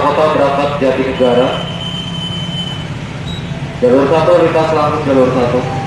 kota berangkat Jatinegara. Jalur satu lintas langsung jalur satu